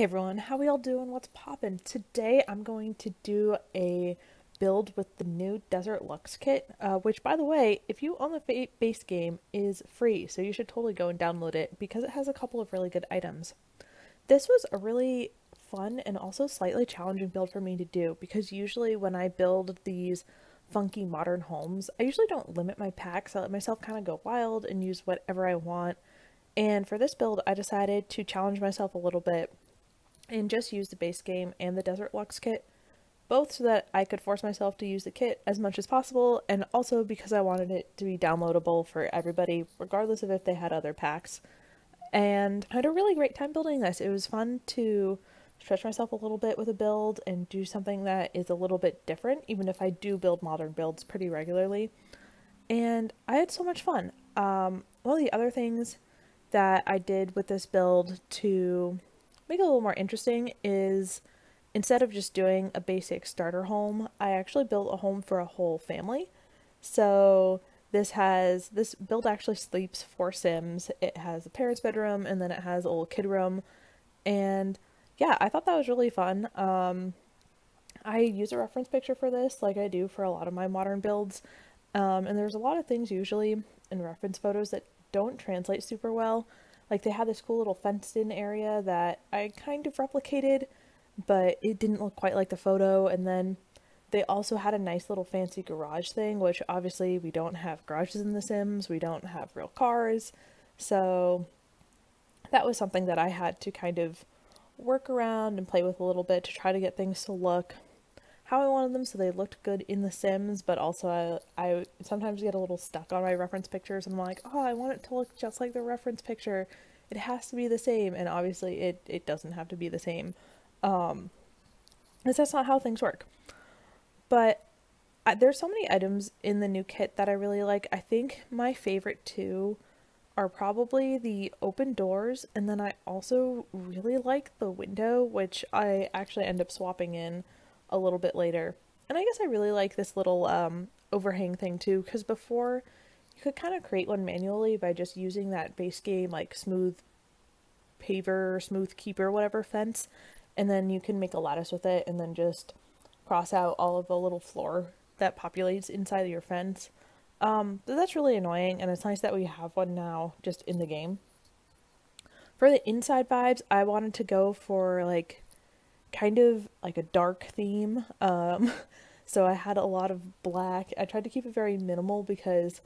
Hey everyone, how we all doing? What's poppin'? Today I'm going to do a build with the new Desert Luxe kit, uh, which by the way, if you own the base game, is free, so you should totally go and download it because it has a couple of really good items. This was a really fun and also slightly challenging build for me to do because usually when I build these funky modern homes, I usually don't limit my packs. I let myself kind of go wild and use whatever I want. And for this build, I decided to challenge myself a little bit and just use the base game and the Desert Luxe kit, both so that I could force myself to use the kit as much as possible, and also because I wanted it to be downloadable for everybody, regardless of if they had other packs. And I had a really great time building this. It was fun to stretch myself a little bit with a build and do something that is a little bit different, even if I do build modern builds pretty regularly. And I had so much fun. Um, one of the other things that I did with this build to make it a little more interesting is instead of just doing a basic starter home, I actually built a home for a whole family. So this has this build actually sleeps four sims. It has a parents' bedroom and then it has a little kid room. And yeah, I thought that was really fun. Um, I use a reference picture for this like I do for a lot of my modern builds. Um, and there's a lot of things usually in reference photos that don't translate super well. Like they had this cool little fenced in area that I kind of replicated, but it didn't look quite like the photo. And then they also had a nice little fancy garage thing, which obviously we don't have garages in The Sims, we don't have real cars. So that was something that I had to kind of work around and play with a little bit to try to get things to look how I wanted them so they looked good in The Sims, but also I, I sometimes get a little stuck on my reference pictures and I'm like, oh, I want it to look just like the reference picture. It has to be the same, and obviously it, it doesn't have to be the same. Um, because that's not how things work. But I, there's so many items in the new kit that I really like. I think my favorite two are probably the open doors, and then I also really like the window, which I actually end up swapping in a little bit later. And I guess I really like this little um, overhang thing too, because before you could kind of create one manually by just using that base game like smooth paver, smooth keeper, whatever fence, and then you can make a lattice with it and then just cross out all of the little floor that populates inside of your fence. Um, that's really annoying, and it's nice that we have one now just in the game. For the inside vibes, I wanted to go for like kind of like a dark theme. Um, so I had a lot of black. I tried to keep it very minimal because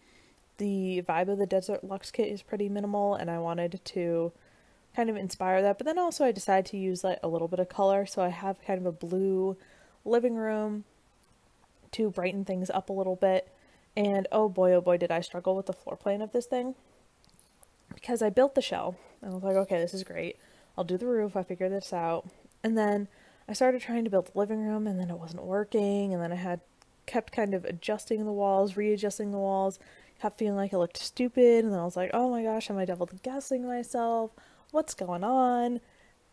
the vibe of the Desert Luxe kit is pretty minimal and I wanted to kind of inspire that. But then also I decided to use like a little bit of color. So I have kind of a blue living room to brighten things up a little bit. And oh boy, oh boy, did I struggle with the floor plan of this thing. Because I built the shell and I was like, okay, this is great. I'll do the roof. I figure this out. And then I started trying to build the living room and then it wasn't working and then I had kept kind of adjusting the walls, readjusting the walls, kept feeling like it looked stupid and then I was like, "Oh my gosh, am I double guessing myself? What's going on?"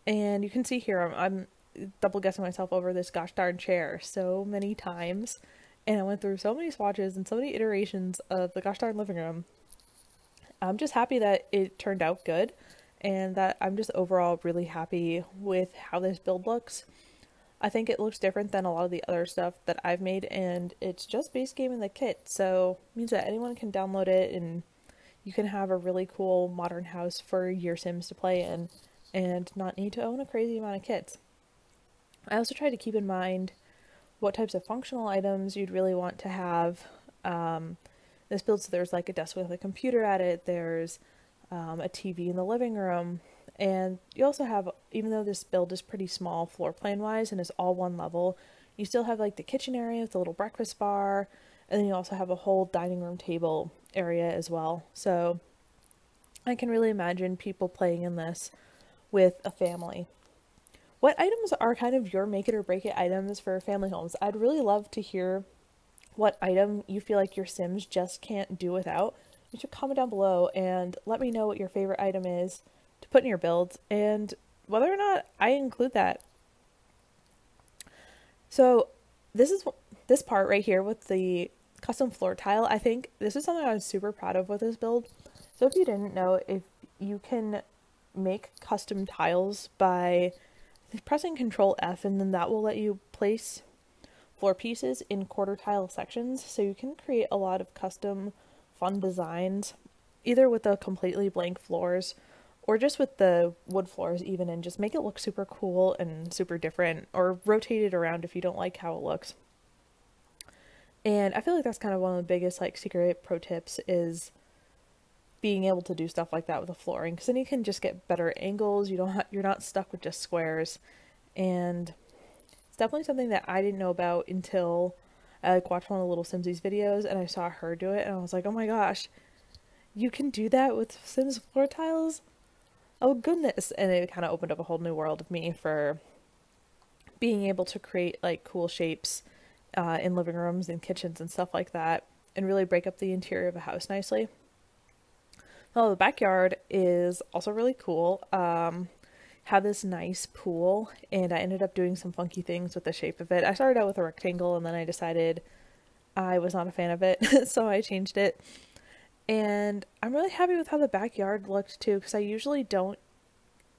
And you can see here I'm, I'm double guessing myself over this gosh darn chair so many times. And I went through so many swatches and so many iterations of the gosh darn living room. I'm just happy that it turned out good and that I'm just overall really happy with how this build looks. I think it looks different than a lot of the other stuff that I've made and it's just base game in the kit so means that anyone can download it and you can have a really cool modern house for your sims to play in and not need to own a crazy amount of kits. I also tried to keep in mind what types of functional items you'd really want to have. Um, this build so there's like a desk with a computer at it, there's um, a TV in the living room. And you also have, even though this build is pretty small floor plan wise and is all one level, you still have like the kitchen area with a little breakfast bar, and then you also have a whole dining room table area as well. So I can really imagine people playing in this with a family. What items are kind of your make it or break it items for family homes? I'd really love to hear what item you feel like your Sims just can't do without you should comment down below and let me know what your favorite item is to put in your builds and whether or not I include that. So this is this part right here with the custom floor tile. I think this is something I'm super proud of with this build. So if you didn't know, if you can make custom tiles by pressing Control F, and then that will let you place floor pieces in quarter tile sections, so you can create a lot of custom fun designs, either with the completely blank floors or just with the wood floors even and just make it look super cool and super different or rotate it around if you don't like how it looks. And I feel like that's kind of one of the biggest like secret pro tips is being able to do stuff like that with the flooring because then you can just get better angles. You don't ha- you're not stuck with just squares, and it's definitely something that I didn't know about until I like watched one of the Lilsimsie's videos and I saw her do it and I was like, oh my gosh, you can do that with Sims floor tiles. Oh goodness! And it kind of opened up a whole new world of me for being able to create like cool shapes uh, in living rooms and kitchens and stuff like that, and really break up the interior of a house nicely. Well, the backyard is also really cool. Um, had this nice pool, and I ended up doing some funky things with the shape of it. I started out with a rectangle, and then I decided I was not a fan of it, so I changed it. And I'm really happy with how the backyard looked too, because I usually don't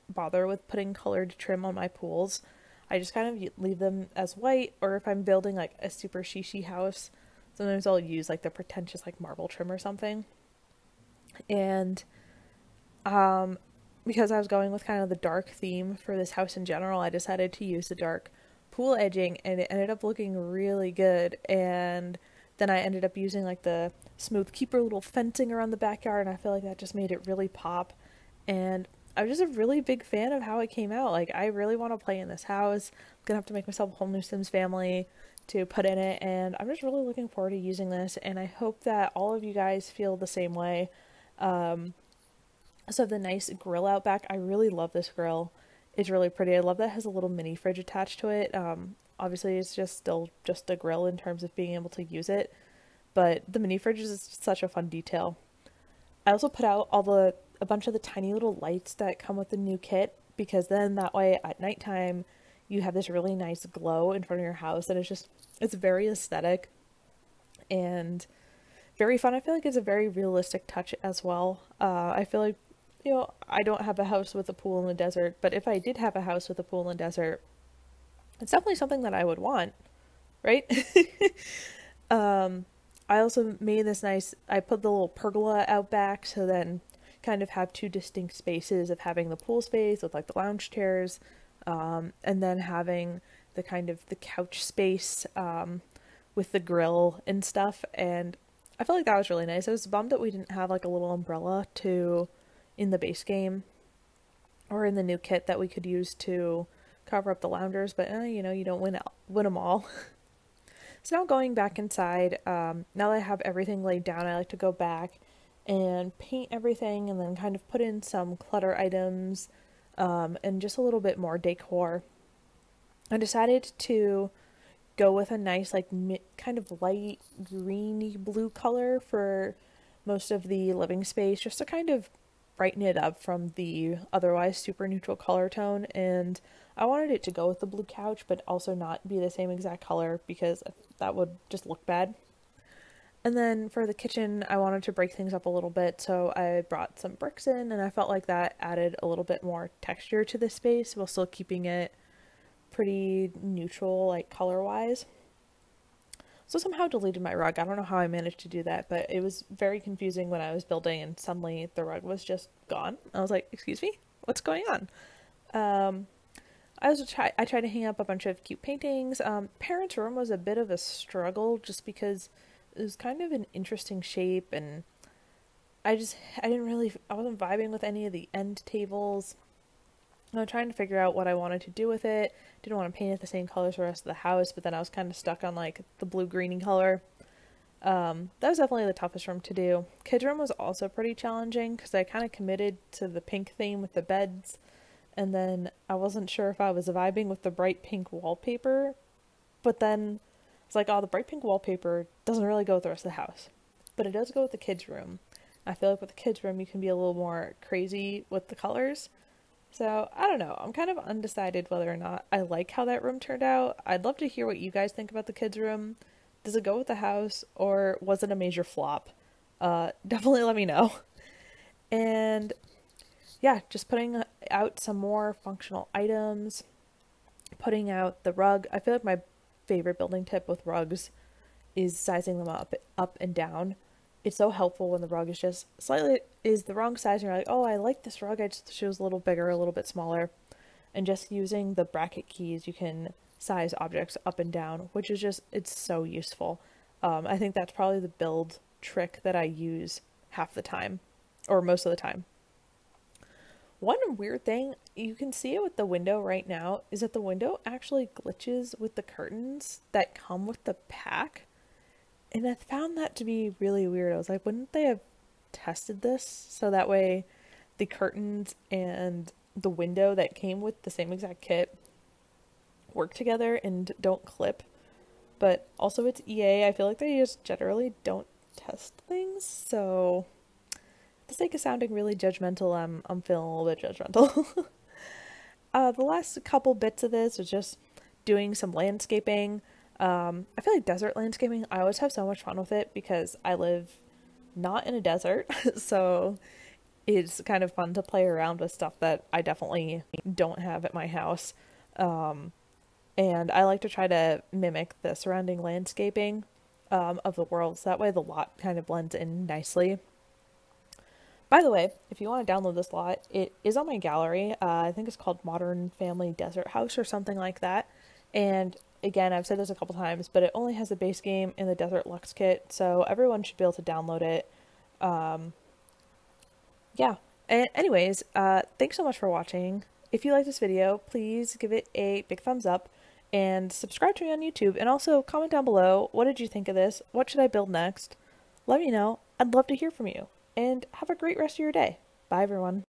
bother with putting colored trim on my pools. I just kind of leave them as white, or if I'm building like a super shishi house, sometimes I'll use like the pretentious like marble trim or something and um, because I was going with kind of the dark theme for this house in general, I decided to use the dark pool edging, and it ended up looking really good. And then I ended up using like the smooth keeper little fencing around the backyard, and I feel like that just made it really pop. And I was just a really big fan of how it came out. Like, I really want to play in this house. I'm gonna have to make myself a whole new Sims family to put in it, and I'm just really looking forward to using this. And I hope that all of you guys feel the same way. Um, so the nice grill out back. I really love this grill. It's really pretty. I love that it has a little mini fridge attached to it. Um, obviously it's just still just a grill in terms of being able to use it, but the mini fridge is such a fun detail. I also put out all the a bunch of the tiny little lights that come with the new kit because then that way at nighttime you have this really nice glow in front of your house and it's just it's very aesthetic and very fun. I feel like it's a very realistic touch as well. Uh, I feel like, you know, I don't have a house with a pool in the desert, but if I did have a house with a pool in the desert, it's definitely something that I would want, right? um, I also made this nice, I put the little pergola out back so then kind of have two distinct spaces of having the pool space with like the lounge chairs, um, and then having the kind of the couch space um, with the grill and stuff. And I felt like that was really nice. I was bummed that we didn't have like a little umbrella to in the base game or in the new kit that we could use to cover up the loungers, but eh, you know, you don't win win them all. so now going back inside, um, now that I have everything laid down, I like to go back and paint everything and then kind of put in some clutter items um, and just a little bit more decor. I decided to go with a nice like kind of light greeny blue color for most of the living space just to kind of brighten it up from the otherwise super neutral color tone and I wanted it to go with the blue couch but also not be the same exact color because that would just look bad. And then for the kitchen, I wanted to break things up a little bit, so I brought some bricks in and I felt like that added a little bit more texture to the space while still keeping it pretty neutral, like color wise. So somehow deleted my rug. I don't know how I managed to do that, but it was very confusing when I was building and suddenly the rug was just gone. I was like, excuse me? What's going on? Um, I also try I tried to hang up a bunch of cute paintings. Um, parents' room was a bit of a struggle just because it was kind of an interesting shape and I just I didn't really I wasn't vibing with any of the end tables. I was trying to figure out what I wanted to do with it. Didn't want to paint it the same color as the rest of the house, but then I was kind of stuck on like the blue greeny color. Um, that was definitely the toughest room to do. Kids room was also pretty challenging because I kind of committed to the pink theme with the beds, and then I wasn't sure if I was vibing with the bright pink wallpaper, but then it's like, oh, the bright pink wallpaper doesn't really go with the rest of the house, but it does go with the kids room. I feel like with the kids room you can be a little more crazy with the colors so I don't know. I'm kind of undecided whether or not I like how that room turned out. I'd love to hear what you guys think about the kids' room. Does it go with the house or was it a major flop? Uh, definitely let me know. And yeah, just putting out some more functional items. putting out the rug. I feel like my favorite building tip with rugs is sizing them up up and down. It's so helpful when the rug is just slightly is the wrong size and you're like, "Oh, I like this rug. I just wish it a little bigger, a little bit smaller." And just using the bracket keys, you can size objects up and down, which is just it's so useful. Um, I think that's probably the build trick that I use half the time or most of the time. One weird thing, you can see it with the window right now, is that the window actually glitches with the curtains that come with the pack. And I found that to be really weird. I was like, wouldn't they have tested this so that way the curtains and the window that came with the same exact kit work together and don't clip? But also, it's EA. I feel like they just generally don't test things, so the sake of sounding really judgmental, I'm I'm feeling a little bit judgmental. uh, the last couple bits of this was just doing some landscaping. Um, I feel like desert landscaping. I always have so much fun with it because I live not in a desert, so it's kind of fun to play around with stuff that I definitely don't have at my house. Um, and I like to try to mimic the surrounding landscaping um, of the world, so that way the lot kind of blends in nicely. By the way, if you want to download this lot, it is on my gallery. Uh, I think it's called Modern Family Desert House or something like that. And again, I've said this a couple times, but it only has the base game in the Desert Luxe kit, so everyone should be able to download it. Um, yeah. And anyways, uh, thanks so much for watching. If you like this video, please give it a big thumbs up and subscribe to me on YouTube. And also comment down below, what did you think of this? What should I build next? Let me know. I'd love to hear from you and have a great rest of your day. Bye, everyone.